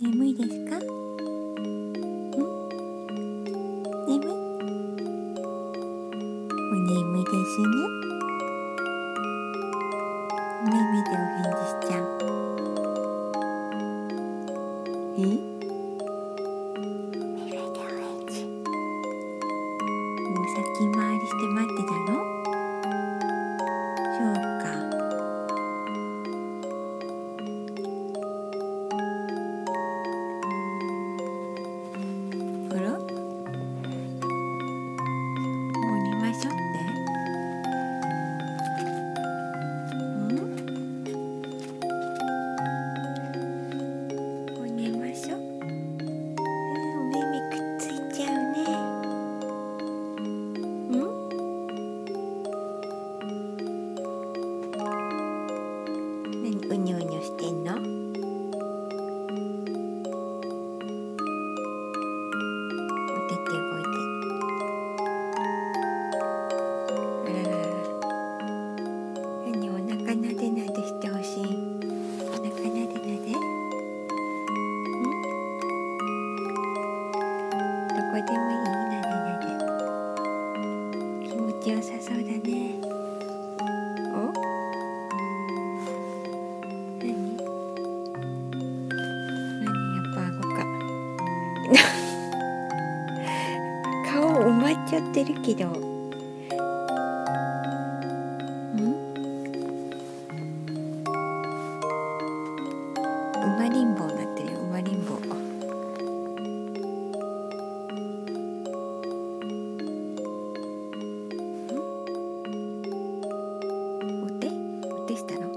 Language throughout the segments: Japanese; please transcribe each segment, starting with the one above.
眠いですか？ん。眠い？お眠いですね。お目目でお返事しちゃう。え？目目でお返事。もう先回りして待ってた気持ちよさそうだね。お？何？何？やっぱ顎か。顔埋まっちゃってるけどしたの。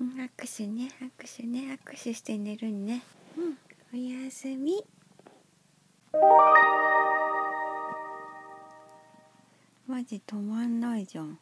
うん握手ね握手ね握手して寝るんね。うん。おやすみ。マジ止まんないじゃん